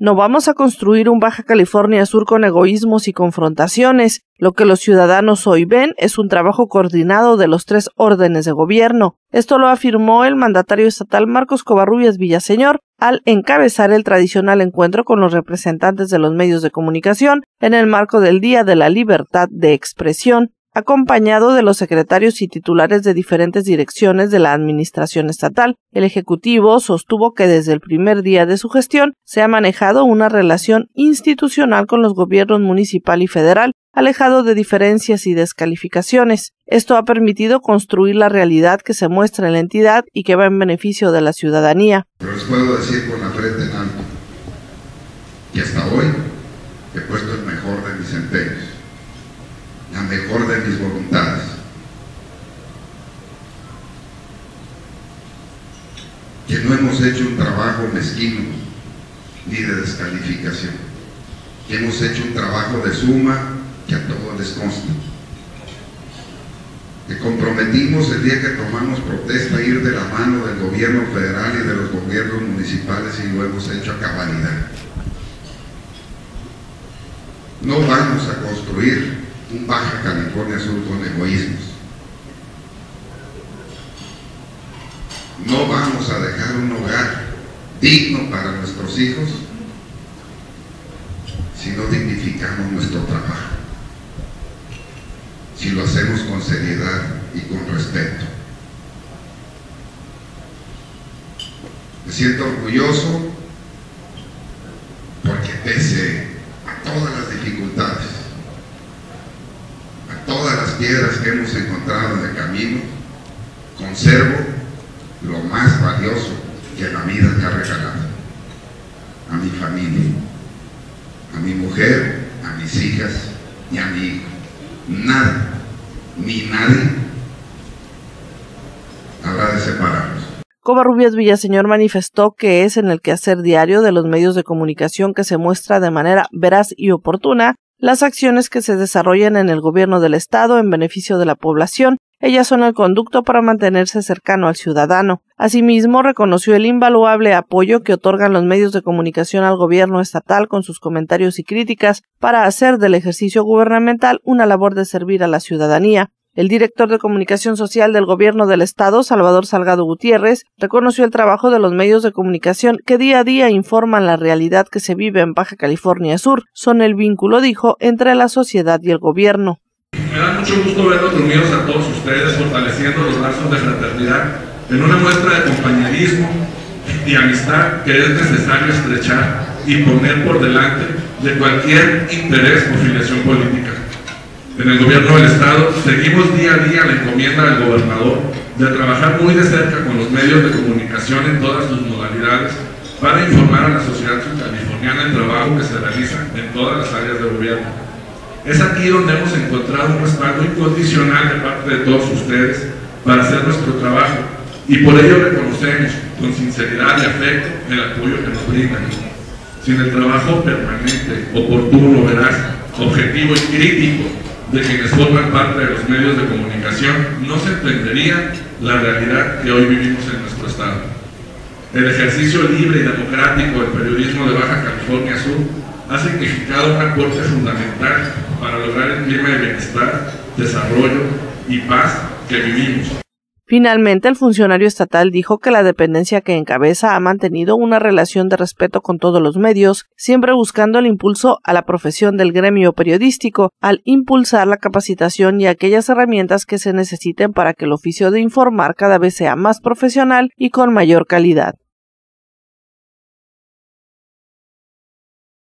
No vamos a construir un Baja California Sur con egoísmos y confrontaciones. Lo que los ciudadanos hoy ven es un trabajo coordinado de los tres órdenes de gobierno. Esto lo afirmó el mandatario estatal Marcos Covarrubias Villaseñor al encabezar el tradicional encuentro con los representantes de los medios de comunicación en el marco del Día de la Libertad de Expresión acompañado de los secretarios y titulares de diferentes direcciones de la Administración estatal. El Ejecutivo sostuvo que desde el primer día de su gestión se ha manejado una relación institucional con los gobiernos municipal y federal, alejado de diferencias y descalificaciones. Esto ha permitido construir la realidad que se muestra en la entidad y que va en beneficio de la ciudadanía. Pero les puedo decir con la frente en alto que hasta hoy he puesto el mejor de mis empeños la de mis voluntades. Que no hemos hecho un trabajo mezquino ni de descalificación. Que hemos hecho un trabajo de suma que a todos les consta. Que comprometimos el día que tomamos protesta ir de la mano del gobierno federal y de los gobiernos municipales y lo hemos hecho a cabalidad. No vamos a construir un Baja California Sur con egoísmos. No vamos a dejar un hogar digno para nuestros hijos si no dignificamos nuestro trabajo, si lo hacemos con seriedad y con respeto. Me siento orgulloso porque pese a todas las dificultades, piedras que hemos encontrado en el camino, conservo lo más valioso que la vida me ha regalado. A mi familia, a mi mujer, a mis hijas y a mi hijo. Nada, ni nadie habrá de separarnos. Covarrubias Villaseñor manifestó que es en el quehacer diario de los medios de comunicación que se muestra de manera veraz y oportuna las acciones que se desarrollan en el gobierno del Estado en beneficio de la población, ellas son el conducto para mantenerse cercano al ciudadano. Asimismo, reconoció el invaluable apoyo que otorgan los medios de comunicación al gobierno estatal con sus comentarios y críticas para hacer del ejercicio gubernamental una labor de servir a la ciudadanía. El director de comunicación social del gobierno del estado, Salvador Salgado Gutiérrez, reconoció el trabajo de los medios de comunicación que día a día informan la realidad que se vive en Baja California Sur. Son el vínculo, dijo, entre la sociedad y el gobierno. Me da mucho gusto verlos reunidos a todos ustedes, fortaleciendo los lazos de fraternidad en una muestra de compañerismo y amistad que es necesario estrechar y poner por delante de cualquier interés o filiación política en el gobierno del Estado, seguimos día a día la encomienda del gobernador de trabajar muy de cerca con los medios de comunicación en todas sus modalidades para informar a la sociedad californiana el trabajo que se realiza en todas las áreas del gobierno. Es aquí donde hemos encontrado un respaldo incondicional de parte de todos ustedes para hacer nuestro trabajo y por ello reconocemos con sinceridad y afecto el apoyo que nos brindan. Sin el trabajo permanente, oportuno, veraz, objetivo y crítico de quienes forman parte de los medios de comunicación, no se entendería la realidad que hoy vivimos en nuestro Estado. El ejercicio libre y democrático del periodismo de Baja California Sur ha significado un aporte fundamental para lograr el clima de bienestar, desarrollo y paz que vivimos. Finalmente, el funcionario estatal dijo que la dependencia que encabeza ha mantenido una relación de respeto con todos los medios, siempre buscando el impulso a la profesión del gremio periodístico, al impulsar la capacitación y aquellas herramientas que se necesiten para que el oficio de informar cada vez sea más profesional y con mayor calidad.